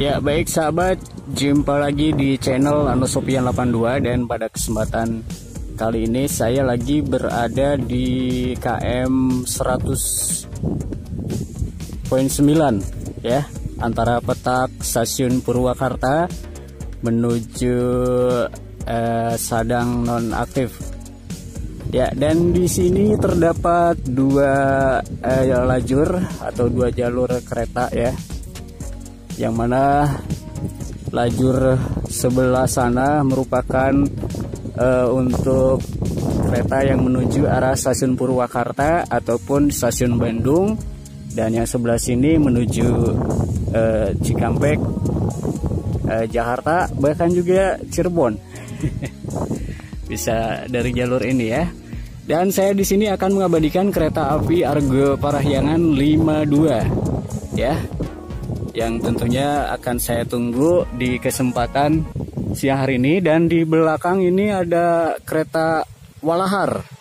Ya baik sahabat, jumpa lagi di channel Anosopian 82 dan pada kesempatan kali ini saya lagi berada di KM 100.9 ya antara petak stasiun Purwakarta menuju eh, Sadang nonaktif. Ya dan di sini terdapat dua eh, lajur atau dua jalur kereta ya yang mana lajur sebelah sana merupakan uh, untuk kereta yang menuju arah stasiun Purwakarta ataupun stasiun Bandung. Dan yang sebelah sini menuju uh, Cikampek uh, Jakarta bahkan juga Cirebon. Bisa dari jalur ini ya. Dan saya di sini akan mengabadikan kereta api Argo Parahyangan 52 ya yang tentunya akan saya tunggu di kesempatan siang hari ini. Dan di belakang ini ada kereta Walahar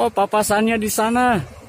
Oh, papasannya di sana.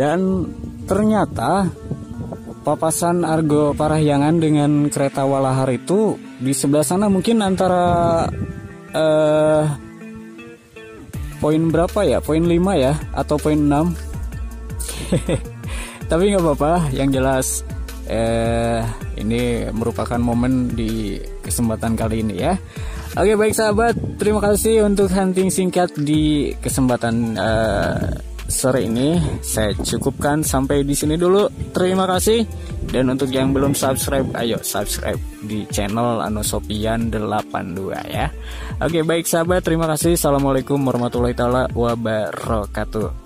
Dan ternyata papasan Argo Parahyangan dengan kereta Walahar itu di sebelah sana mungkin antara eh, poin berapa ya? Poin 5 ya atau poin 6? Tapi nggak apa-apa, yang jelas eh, ini merupakan momen di kesempatan kali ini ya. Oke baik sahabat, terima kasih untuk hunting singkat di kesempatan eh, sore ini saya cukupkan sampai di sini dulu. Terima kasih. Dan untuk yang belum subscribe, ayo subscribe di channel Anosopian 82 ya. Oke, baik sahabat, terima kasih. Assalamualaikum warahmatullahi taala wabarakatuh.